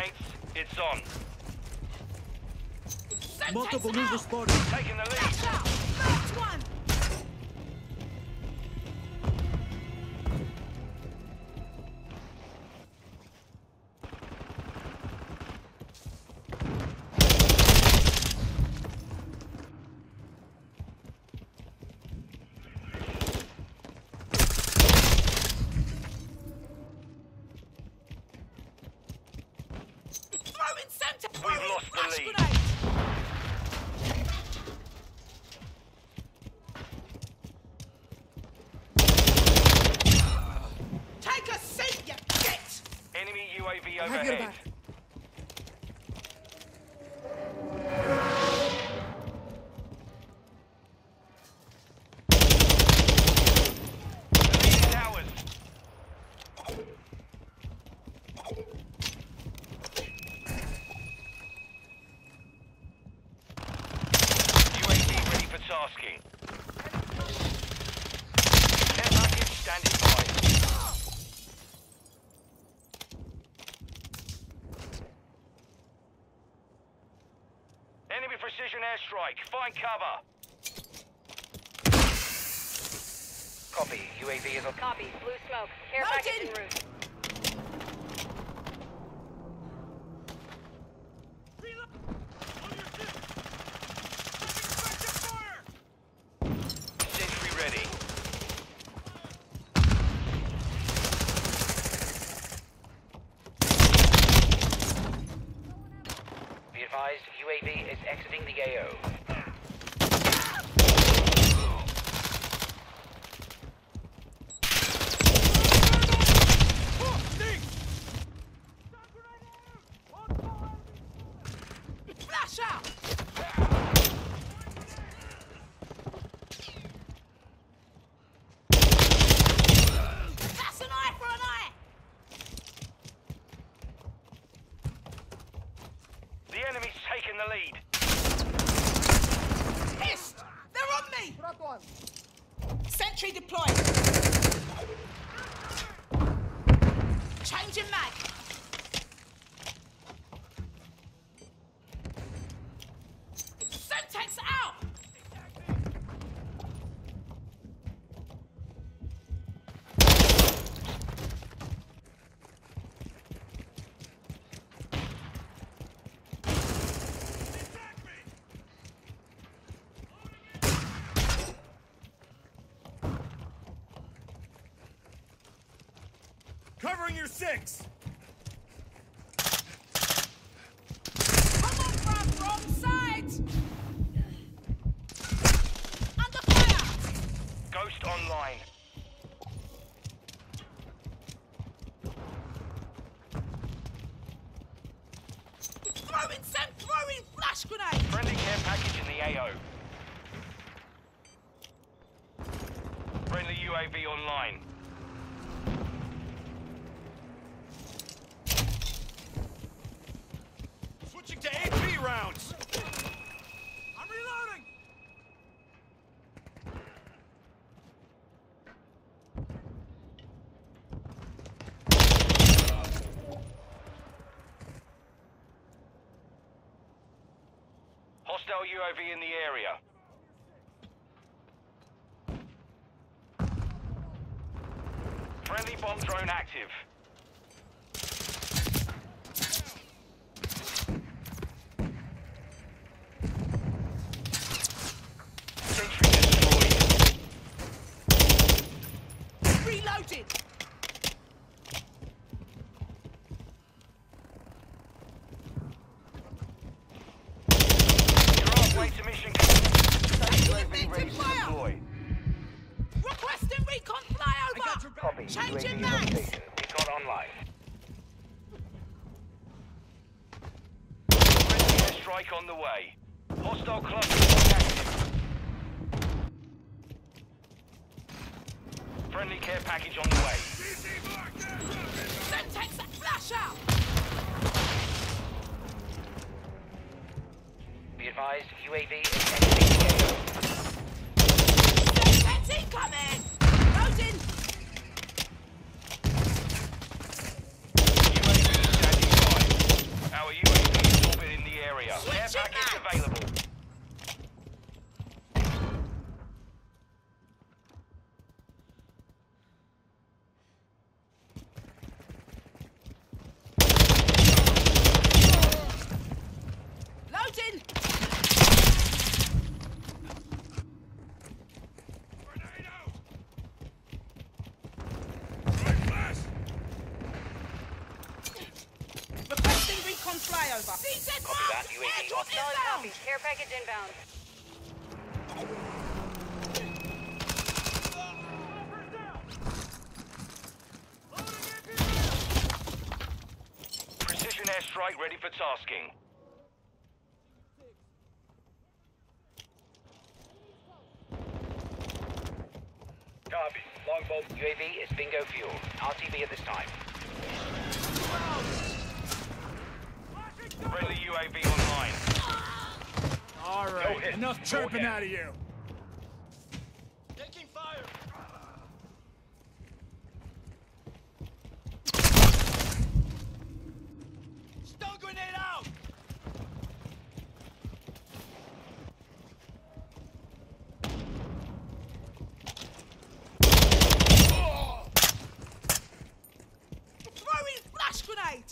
mates. It's on. Multiple movers spotted. Taking the lead. Flash out! Marked one! UAV overhead. back. The lead is ours. UAV ready for tasking. Care package standing by. Enemy precision airstrike. Find cover. Copy. UAV is on. Copy. Blue smoke. Care Loaded. package en route. Sentry ready. Be advised, UAV is exiting the AO. Flash out! That's an eye for an eye! The enemy's taking the lead. Pissed! Me! Sentry deployed. Changing mag. Semtex out! Covering your six. Come on, bruv, wrong side! Under fire! Ghost online. Throwing sem throwing flash grenade! Friendly care package in the AO. Friendly UAV online. Hostile UAV in the area. Friendly bomb drone active. Mission UAV ready to deploy. Requesting recon flyover! Copy. Changing UAV is on mags! station. Recon online. Friendly airstrike on the way. Hostile cluster active. Friendly care package on the way. Semtex flash out! Advised, UAV is exiting flyover. Copy that. UAV on Solid copy. Care package inbound. Precision airstrike ready for tasking. Copy. Longbow. UAV is bingo fuel. RTB at this time. Friendly enough chirping out of you. Taking fire. Stun grenade out! Throwing flash grenade.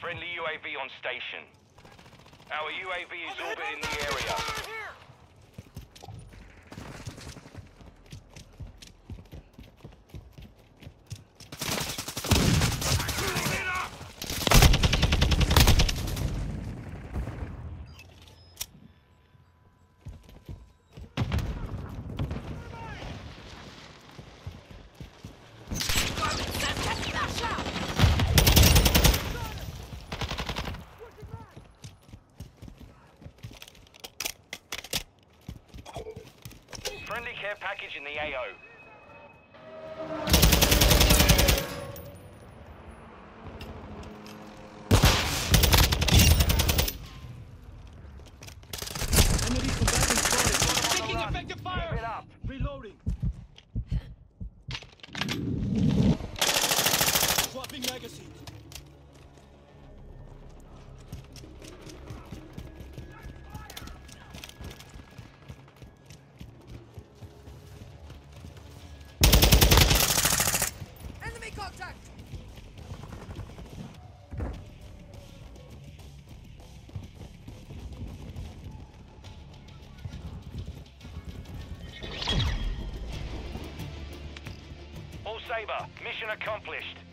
Friendly UAV on station. Our UAV is orbiting the area. Flash out. Friendly care package in the AO. Saber, mission accomplished.